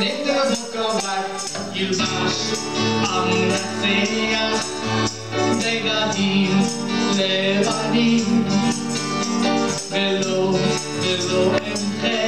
and it doesn't go you bash on the field. They below, below,